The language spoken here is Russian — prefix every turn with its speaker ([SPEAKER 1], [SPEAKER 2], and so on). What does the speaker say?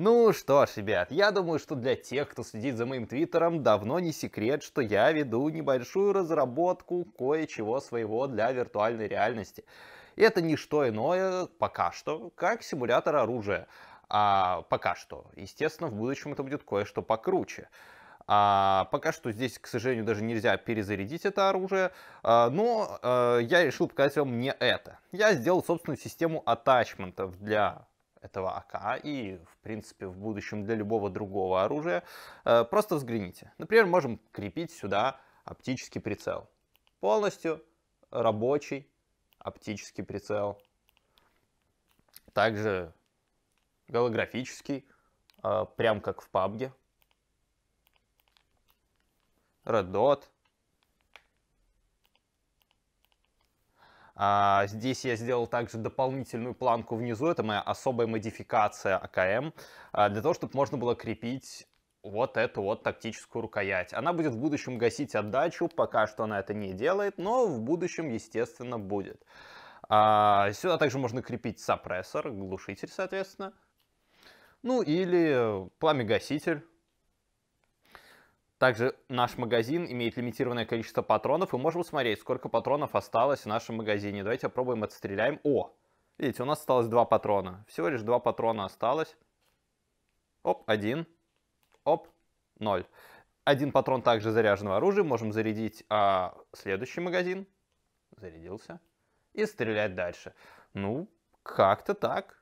[SPEAKER 1] Ну что ж, ребят, я думаю, что для тех, кто следит за моим твиттером, давно не секрет, что я веду небольшую разработку кое-чего своего для виртуальной реальности. И это не что иное, пока что, как симулятор оружия. А пока что. Естественно, в будущем это будет кое-что покруче. А пока что здесь, к сожалению, даже нельзя перезарядить это оружие, а, но а, я решил показать вам не это. Я сделал собственную систему атачментов для этого АК и, в принципе, в будущем для любого другого оружия. Э, просто взгляните. Например, можем крепить сюда оптический прицел. Полностью рабочий оптический прицел. Также голографический, э, прям как в PUBG. Red Dot. А, здесь я сделал также дополнительную планку внизу, это моя особая модификация АКМ, а, для того, чтобы можно было крепить вот эту вот тактическую рукоять. Она будет в будущем гасить отдачу, пока что она это не делает, но в будущем, естественно, будет. А, сюда также можно крепить сапрессор, глушитель, соответственно. Ну или пламя-гаситель. Также наш магазин имеет лимитированное количество патронов, и можем смотреть, сколько патронов осталось в нашем магазине. Давайте попробуем отстреляем. О, видите, у нас осталось два патрона. Всего лишь два патрона осталось. Оп, один. Оп, ноль. Один патрон также заряженного оружия. Можем зарядить а, следующий магазин. Зарядился. И стрелять дальше. Ну, как-то так.